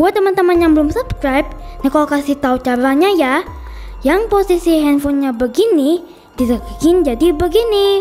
Buat teman-teman yang belum subscribe, Nicole kasih tahu caranya ya. Yang posisi handphonenya begini, ditekin jadi begini.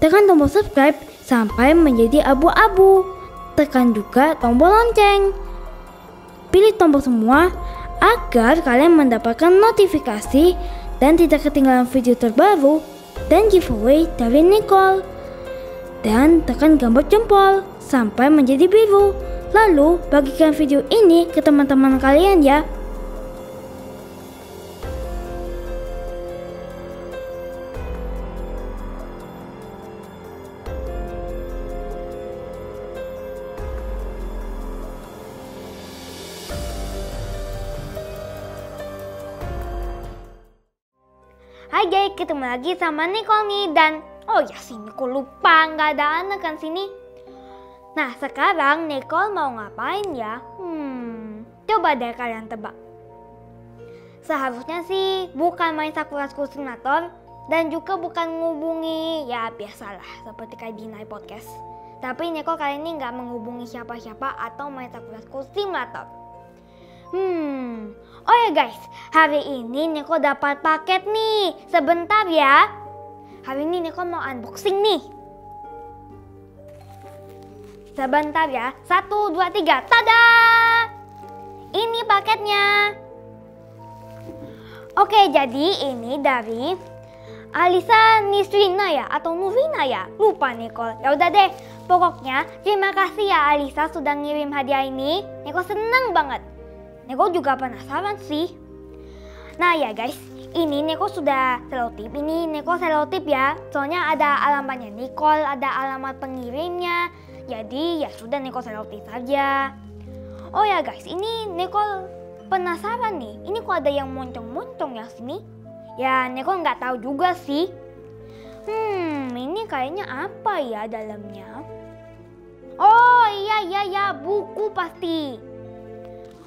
Tekan tombol subscribe sampai menjadi abu-abu. Tekan juga tombol lonceng. Pilih tombol semua agar kalian mendapatkan notifikasi dan tidak ketinggalan video terbaru dan giveaway dari Nicole. Dan tekan gambar jempol sampai menjadi biru. Lalu bagikan video ini ke teman-teman kalian ya. Hai guys, ketemu lagi sama Nicole nih dan oh ya sih Nicole lupa nggak ada anak kan sini. Nah sekarang Nicole mau ngapain ya? Hmm, coba deh kalian tebak. Seharusnya sih bukan main Sakura School Simulator dan juga bukan ngubungi ya biasalah seperti kayak di Night Podcast. Tapi Nicole kali ini nggak menghubungi siapa-siapa atau main Sakura School Simulator. Hmm, oh ya guys, hari ini Neko dapat paket nih. Sebentar ya. Hari ini Neko mau unboxing nih. Sebentar ya. Satu, dua, tiga. Tada! Ini paketnya. Oke, jadi ini dari Alisa Nisrina ya atau Nurina ya? Lupa Nicole. Ya udah deh. Pokoknya terima kasih ya Alisa sudah ngirim hadiah ini. Nicole seneng banget. Neko juga penasaran sih. Nah ya guys, ini Neko sudah selotip. Ini Neko selotip ya. Soalnya ada alamatnya Nicole, ada alamat pengirimnya. Jadi ya sudah Neko selotip saja. Oh ya guys, ini Neko penasaran nih. Ini kok ada yang moncong-moncong ya sini? Ya Neko nggak tahu juga sih. Hmm, ini kayaknya apa ya dalamnya? Oh iya iya ya, buku pasti.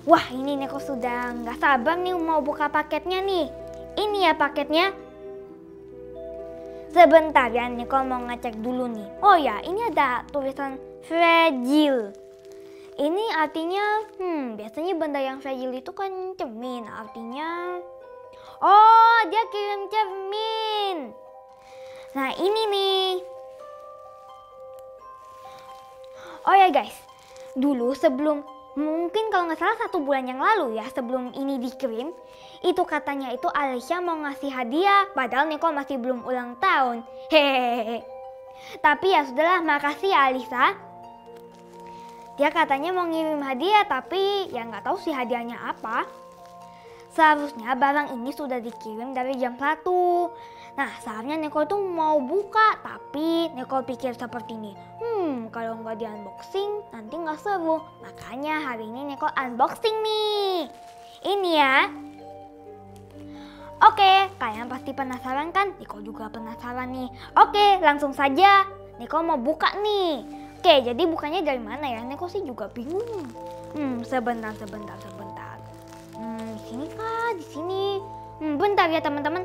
Wah ini Neko sudah nggak sabar nih mau buka paketnya nih. Ini ya paketnya. Sebentar ya Neko mau ngecek dulu nih. Oh ya ini ada tulisan fragile. Ini artinya, hmm biasanya benda yang fragile itu kan cermin. Artinya, oh dia kirim cermin. Nah ini nih. Oh ya guys, dulu sebelum mungkin kalau nggak salah satu bulan yang lalu ya sebelum ini dikirim itu katanya itu Alicia mau ngasih hadiah padahal Nicole masih belum ulang tahun hehehe tapi ya sudahlah makasih ya Alisa dia katanya mau ngirim hadiah tapi ya nggak tahu sih hadiahnya apa seharusnya barang ini sudah dikirim dari jam 1 Nah, saatnya Nicole tuh mau buka, tapi Nicole pikir seperti ini. Hmm, kalau nggak di unboxing, nanti nggak seru. Makanya hari ini Nicole unboxing nih. Ini ya. Oke, kalian pasti penasaran kan? Nicole juga penasaran nih. Oke, langsung saja. Nicole mau buka nih. Oke, jadi bukannya dari mana ya? Nicole sih juga bingung. Hmm, sebentar, sebentar, sebentar. Hmm, di sini kah? Di sini. Hmm, bentar ya teman-teman.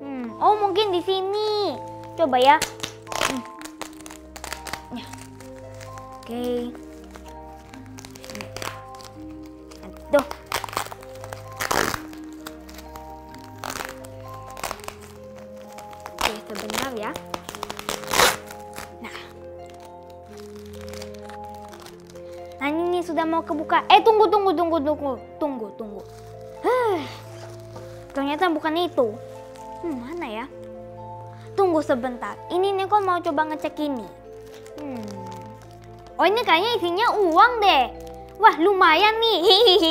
Hmm, oh mungkin di sini. Coba ya. Hmm. Ya. Oke. Aduh. Nah ini nih sudah mau kebuka. Eh tunggu tunggu tunggu tunggu tunggu tunggu. Huh. Ternyata bukan itu. Hmm, mana ya? Tunggu sebentar. Ini Neko mau coba ngecek ini. Hmm. Oh ini kayaknya isinya uang deh. Wah lumayan nih.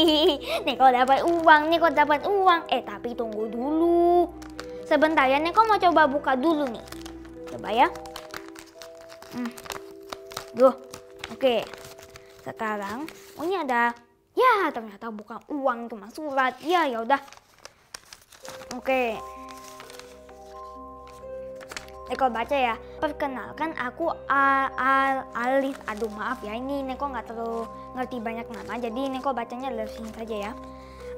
Neko dapat uang, Neko dapat uang. Eh tapi tunggu dulu. Sebentar ya, Neko mau coba buka dulu nih. Coba ya. Hmm. Duh. Oke. Sekarang, oh ini ada. Ya ternyata bukan uang cuma surat. Ya ya udah. Oke. Neko baca ya. Perkenalkan aku Al, Al Alif. Aduh maaf ya ini Neko nggak terlalu ngerti banyak nama. Jadi Neko bacanya dari sini saja ya.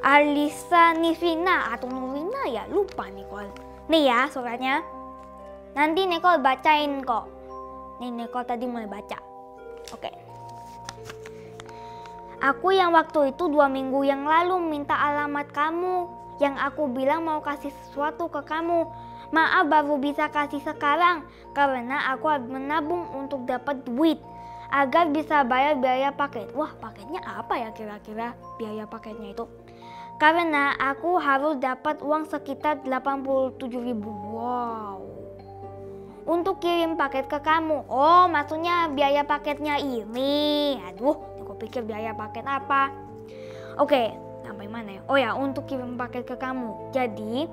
Alisa Nivina atau Nurina ya lupa Neko. Nih ya suratnya. Nanti Neko bacain kok. Nih Neko tadi mulai baca. Oke. Aku yang waktu itu dua minggu yang lalu minta alamat kamu. Yang aku bilang mau kasih sesuatu ke kamu. Maaf baru bisa kasih sekarang karena aku menabung untuk dapat duit agar bisa bayar biaya paket. Wah paketnya apa ya kira-kira biaya paketnya itu? Karena aku harus dapat uang sekitar 87 ribu. Wow. Untuk kirim paket ke kamu. Oh maksudnya biaya paketnya ini. Aduh pikir biaya paket apa. Oke, sampai mana ya? Oh ya, untuk kirim paket ke kamu. Jadi,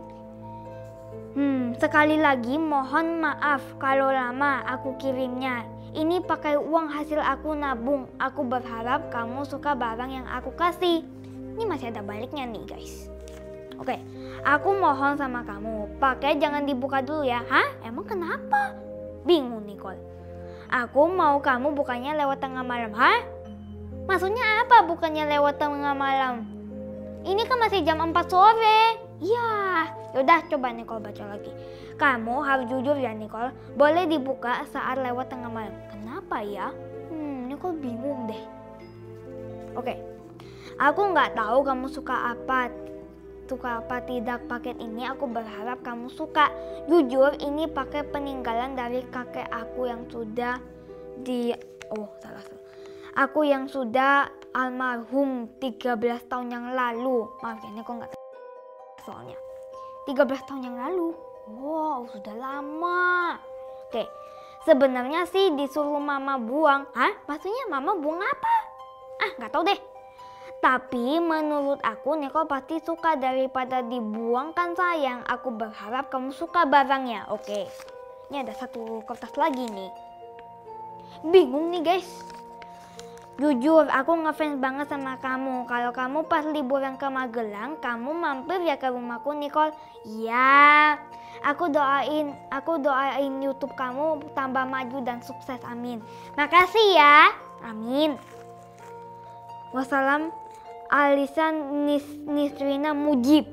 hmm, sekali lagi mohon maaf kalau lama aku kirimnya. Ini pakai uang hasil aku nabung. Aku berharap kamu suka barang yang aku kasih. Ini masih ada baliknya nih guys. Oke, aku mohon sama kamu, pakai jangan dibuka dulu ya. Hah? Emang kenapa? Bingung Nicole. Aku mau kamu bukanya lewat tengah malam. Hah? Maksudnya apa bukannya lewat tengah malam? Ini kan masih jam 4 sore. Iya, yaudah coba Nicole baca lagi. Kamu harus jujur ya Nicole, boleh dibuka saat lewat tengah malam. Kenapa ya? Hmm, Nicole bingung deh. Oke, aku nggak tahu kamu suka apa, suka apa tidak paket ini aku berharap kamu suka jujur ini pakai peninggalan dari kakek aku yang sudah di oh salah Aku yang sudah almarhum 13 tahun yang lalu. Maaf ya, ini kok nggak soalnya. 13 tahun yang lalu. Wow, sudah lama. Oke, sebenarnya sih disuruh mama buang. Hah? Maksudnya mama buang apa? Ah, nggak tahu deh. Tapi menurut aku Niko pasti suka daripada dibuang kan sayang. Aku berharap kamu suka barangnya. Oke. Ini ada satu kertas lagi nih. Bingung nih guys. Jujur, aku ngefans banget sama kamu. Kalau kamu pas liburan ke Magelang, kamu mampir ya ke rumahku, Nicole. Iya. Aku doain, aku doain YouTube kamu tambah maju dan sukses. Amin. Makasih ya. Amin. Wassalam Alisa Nis, Nisrina Mujib.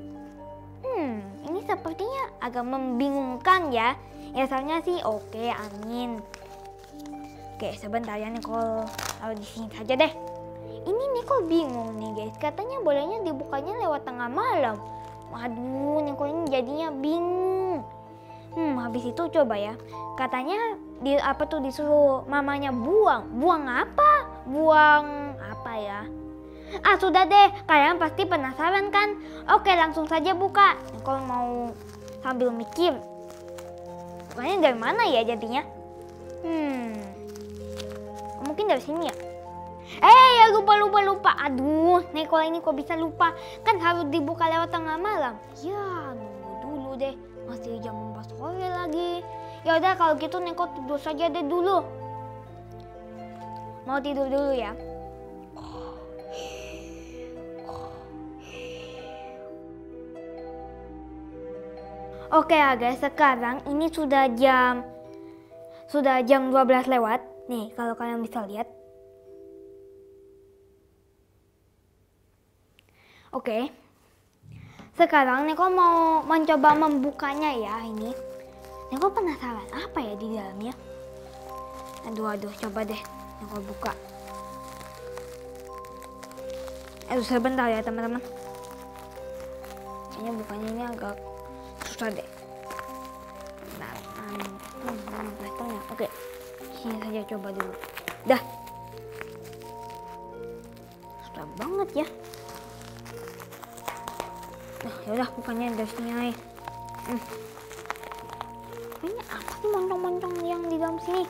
Hmm, ini sepertinya agak membingungkan ya. Ya soalnya sih oke, okay, amin. Oke, sebentar ya Nicole. Taruh di sini saja deh. Ini Nicole bingung nih guys. Katanya bolehnya dibukanya lewat tengah malam. Waduh, Nicole ini jadinya bingung. Hmm, habis itu coba ya. Katanya di apa tuh disuruh mamanya buang. Buang apa? Buang apa ya? Ah sudah deh, kalian pasti penasaran kan? Oke langsung saja buka. Nicole mau sambil mikir. Bukanya dari mana ya jadinya? Hmm, dari sini ya? Eh ya lupa lupa lupa. Aduh kalau ini kok bisa lupa? Kan harus dibuka lewat tengah malam. Ya nunggu dulu deh. Masih jam 4 sore lagi. Ya udah kalau gitu Neko tidur saja deh dulu. Mau tidur dulu ya? Oke ya guys, sekarang ini sudah jam sudah jam 12 lewat. Nih, kalau kalian bisa lihat. Oke. Sekarang Neko mau mencoba membukanya ya ini. Neko penasaran apa ya di dalamnya. Aduh, aduh, coba deh Neko buka. Aduh, sebentar ya teman-teman. Kayaknya bukanya ini agak susah deh. Nah, hmm, hmm, Oke. Sini saja coba dulu. Dah. Susah banget ya. Nah, yaudah bukannya dari sini aja. Hmm. Ini apa sih moncong-moncong yang di dalam sini?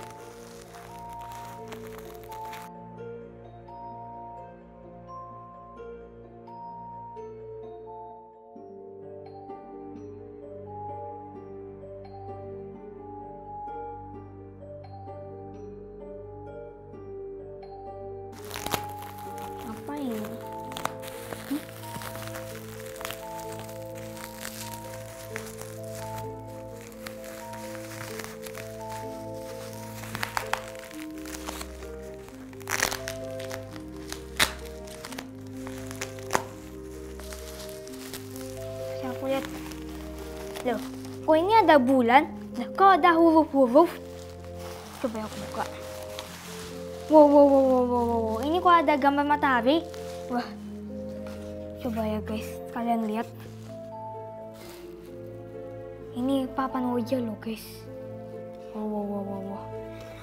Loh, kok ini ada bulan? Loh, kok ada huruf-huruf? Coba aku buka. Wow, wow, wow, wow, wow, wow. Ini kok ada gambar matahari? Wah, coba ya guys, kalian lihat. Ini papan wajah loh guys. Wow, wow, wow, wow, wow.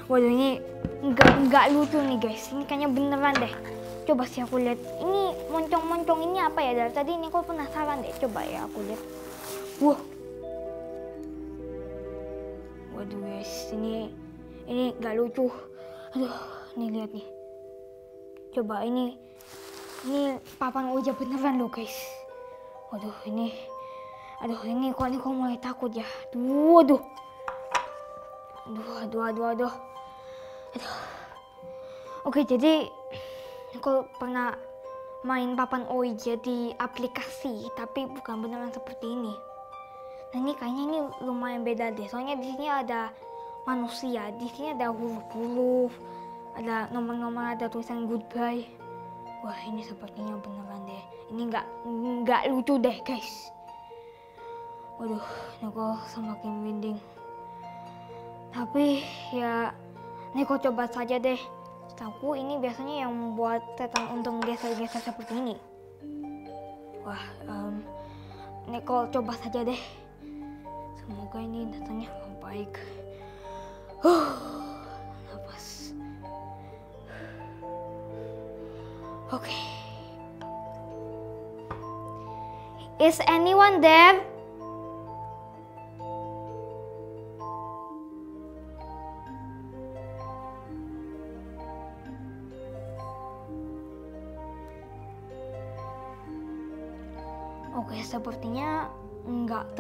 Waduh ini nggak nggak lucu nih guys. Ini kayaknya beneran deh. Coba sih aku lihat. Ini moncong-moncong ini apa ya? Dari tadi ini aku penasaran deh. Coba ya aku lihat. Wah. Waduh guys, ini ini nggak lucu. Aduh, nih lihat nih. Coba ini ini papan wajah beneran loh guys. Waduh ini, aduh ini kok ini kok mulai takut ya. Duh, aduh. Aduh, aduh, aduh, aduh. Aduh. Oke, jadi aku pernah main papan OIJ di aplikasi, tapi bukan beneran seperti ini. Nah ini kayaknya ini lumayan beda deh, soalnya di sini ada manusia, di sini ada huruf-huruf, ada nomor-nomor, ada tulisan goodbye. Wah ini sepertinya beneran deh. Ini nggak nggak lucu deh guys. Waduh, ini kok semakin merinding. Tapi ya ini kok coba saja deh. Setahu ini biasanya yang membuat setan untuk geser-geser seperti ini. Wah, um, ini kok coba saja deh. Semoga ini datangnya baik. Huh, napas. Oke. Okay. Is anyone there?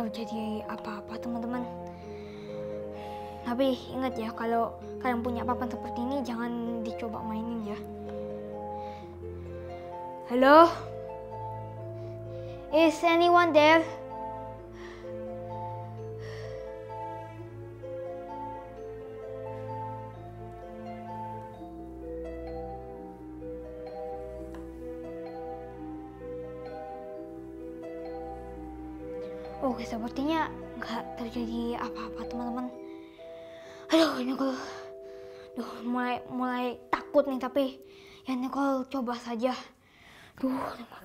Terjadi apa-apa teman-teman. Tapi ingat ya, kalau kalian punya papan seperti ini, jangan dicoba mainin ya. Halo? Is anyone there? Oke, sepertinya nggak terjadi apa-apa teman-teman. Aduh, kok, duh mulai mulai takut nih tapi ya Nicole coba saja. Duh,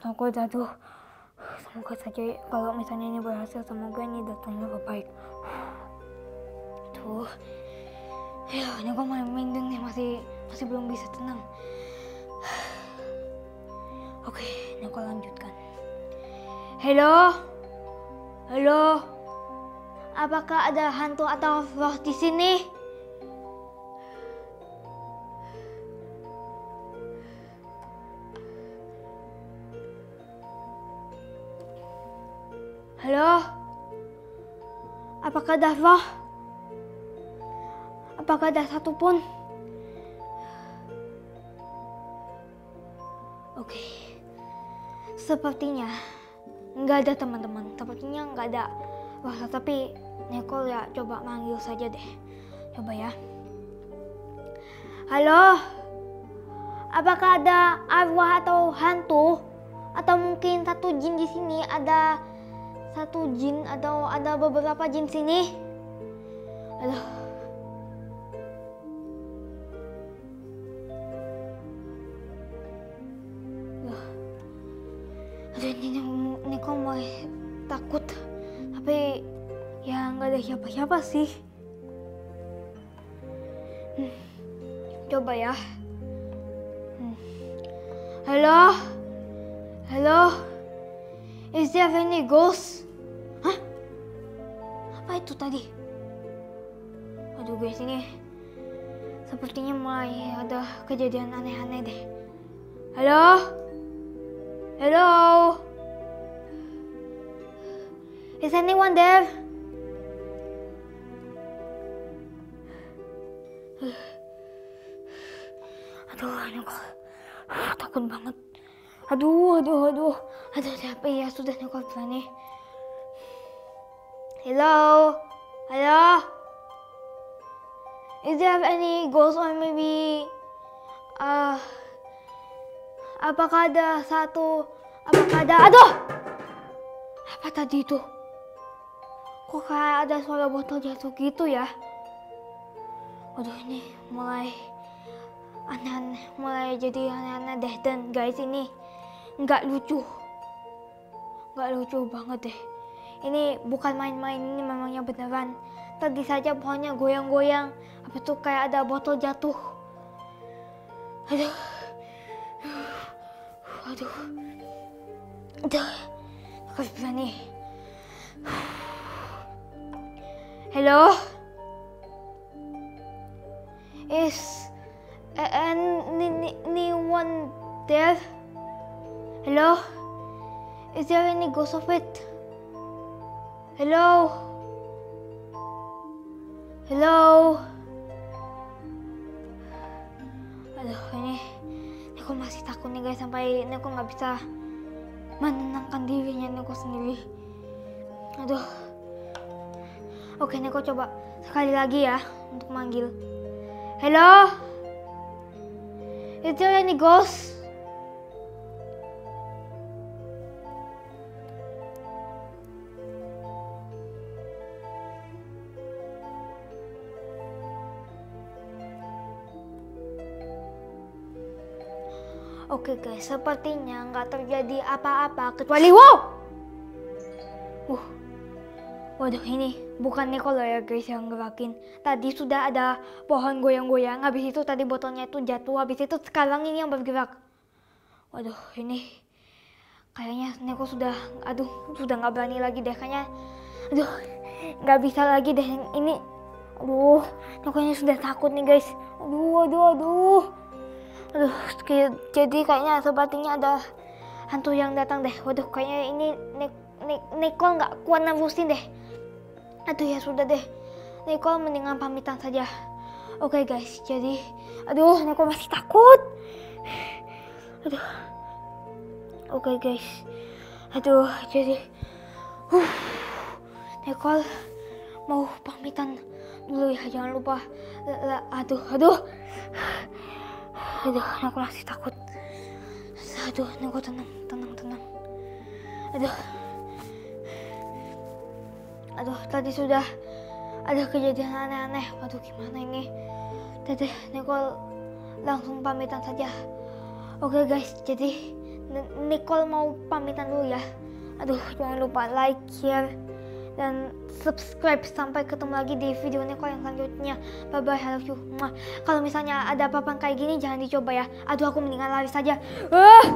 takut aduh. Semoga saja kalau misalnya ini berhasil, semoga ini datangnya baik. Tuh, ya kok main mending nih masih masih belum bisa tenang. Oke, Nicole lanjutkan. Halo. Halo, apakah ada hantu atau roh di sini? Halo, apakah ada roh? Apakah ada satupun? Oke, sepertinya nggak ada teman-teman sepertinya nggak ada. Wah tapi Nicole ya coba manggil saja deh. Coba ya. Halo? Apakah ada arwah atau hantu? Atau mungkin satu jin di sini? Ada satu jin atau ada beberapa jin sini? Aduh takut Tapi ya nggak ada siapa-siapa sih hmm. Coba ya hmm. Halo Halo Is there any ghost? Hah? Apa itu tadi? Aduh guys ini Sepertinya mulai ada kejadian aneh-aneh deh Halo? Hello? Is anyone there? Aduh, ini kok takut banget. Aduh, aduh, aduh. Aduh, siapa ya sudah kok nih. Hello? Hello? Is there any ghost or maybe uh Apakah ada satu? Apakah ada? Aduh! Apa tadi itu? Kok kayak ada suara botol jatuh gitu ya? Waduh ini mulai aneh-aneh, mulai jadi aneh-aneh deh dan guys ini nggak lucu. Nggak lucu banget deh. Ini bukan main-main, ini memangnya beneran. Tadi saja pohonnya goyang-goyang. Apa tuh kayak ada botol jatuh. Aduh. Aduh. Aduh. Bisa nih. Hello? Is anyone there? Hello? Is there any ghost of it? Hello? Hello? Aduh, ini aku masih takut nih guys sampai ini aku nggak bisa menenangkan dirinya ini aku sendiri. Aduh. Oke, aku coba sekali lagi ya untuk manggil. Is there any ghost? Oke guys, sepertinya nggak terjadi apa-apa kecuali wow! Uh, waduh ini bukan Nicole ya guys yang gerakin. Tadi sudah ada pohon goyang-goyang, habis itu tadi botolnya itu jatuh, habis itu sekarang ini yang bergerak. Waduh ini kayaknya Neko sudah, aduh sudah nggak berani lagi deh kayaknya, aduh nggak bisa lagi deh ini, aduh Nekonya sudah takut nih guys, aduh aduh aduh. Aduh, jadi kayaknya sepertinya ada hantu yang datang deh. Waduh, kayaknya ini Nek Nek Nicole nggak kuat nabusin deh. Aduh ya sudah deh. Nicole mendingan pamitan saja. Oke okay, guys, jadi aduh Nicole masih takut. Aduh. Oke okay, guys. Aduh, jadi uh, Nicole mau pamitan dulu ya, jangan lupa. Aduh, aduh. Aduh, aku masih takut. Aduh, aku tenang, tenang, tenang. Aduh. Aduh, tadi sudah ada kejadian aneh-aneh. Aduh, gimana ini? Tadi Nicole langsung pamitan saja. Oke guys, jadi Nicole mau pamitan dulu ya. Aduh, jangan lupa like, share, dan subscribe sampai ketemu lagi di video Neko yang selanjutnya bye bye love you kalau misalnya ada apa-apa kayak gini jangan dicoba ya aduh aku mendingan lari saja uh.